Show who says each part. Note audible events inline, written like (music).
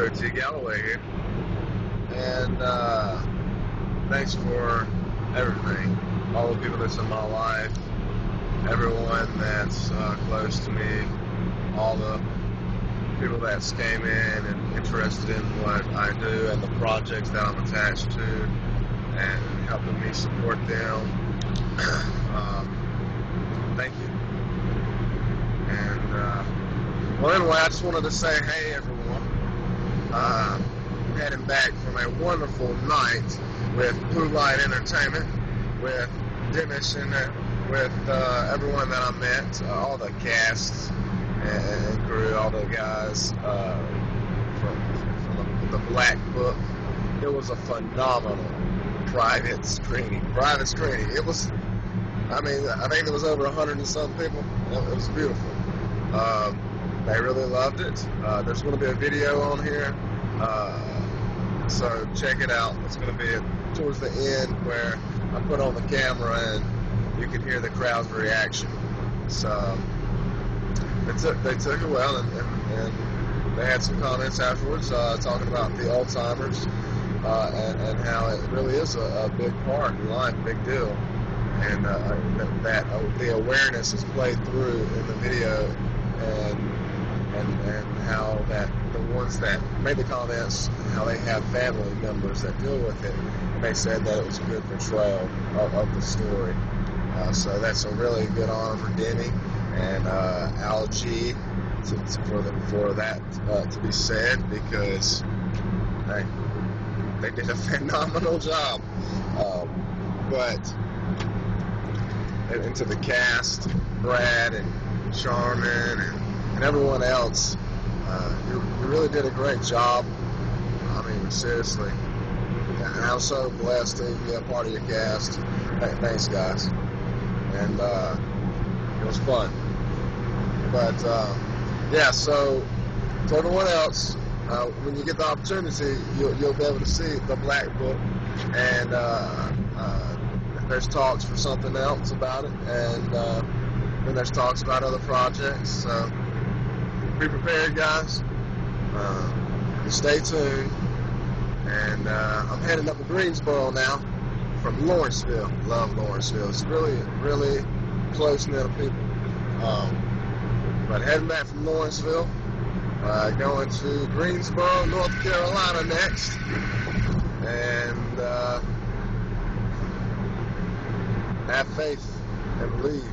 Speaker 1: Coty Galloway here. And uh, thanks for everything. All the people that's in my life, everyone that's uh, close to me, all the people that's came in and interested in what I do and the projects that I'm attached to and helping me support them. (coughs) um, thank you. And uh, well, anyway, I just wanted to say, hey, everyone. Uh, heading back from a wonderful night with Bluelite Entertainment, with Dennis and with uh, everyone that I met, uh, all the cast and, crew, all the guys uh, from, from the, the Black Book. It was a phenomenal private screening. Private screening. It was. I mean, I think there was over hundred and some people. It was beautiful. Um, they really loved it. Uh, there's going to be a video on here, uh, so check it out. It's going to be towards the end where I put on the camera and you can hear the crowd's reaction. So they took they took it well, and, and, and they had some comments afterwards uh, talking about the Alzheimer's uh, and, and how it really is a, a big part in life, big deal, and uh, that, that uh, the awareness is played through in the video and and, and how that ones that made the comments, how they have family members that deal with it, and they said that it was a good portrayal of, of the story. Uh, so that's a really good honor for Demi and uh, Al G to, to, for, the, for that uh, to be said because they, they did a (laughs) phenomenal job. Um, but into the cast, Brad and Charmin and and everyone else, uh, did a great job. I mean, seriously. And I'm so blessed to be a part of your cast. Thanks, guys. And uh, it was fun. But uh, yeah, so to everyone else, uh, when you get the opportunity, you'll, you'll, be able to see the Black Book. And uh, uh, there's talks for something else about it. And then there's talks about other projects. So be prepared, guys. Um, stay tuned. And uh, I'm heading up to Greensboro now from Lawrenceville. Love Lawrenceville. It's really, really close knit of people. Um, but heading back from Lawrenceville, uh, going to Greensboro, North Carolina next. And uh, have faith and believe.